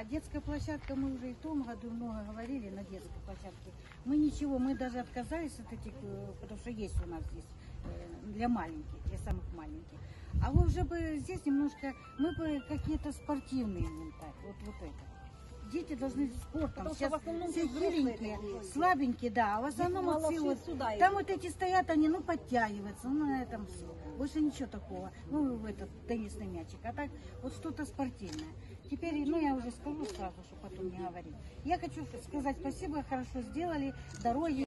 А детская площадка, мы уже и в том году много говорили на детской площадке. Мы ничего, мы даже отказались от этих, э, потому что есть у нас здесь э, для маленьких, для самых маленьких. А вы уже бы здесь немножко, мы бы какие-то спортивные инвентарь, вот, вот это. Дети должны спортом. Потому что Сейчас в основном все хиленькие, слабенькие, да. А в основном вот все вот, сюда там идут. вот эти стоят, они, ну, подтягиваются, ну, на этом все. Больше ничего такого. Ну, в этот теннисный мячик. А так вот что-то спортивное. Теперь, ну, я уже скажу сразу, чтобы потом не говорить. Я хочу сказать спасибо, хорошо сделали, дороги.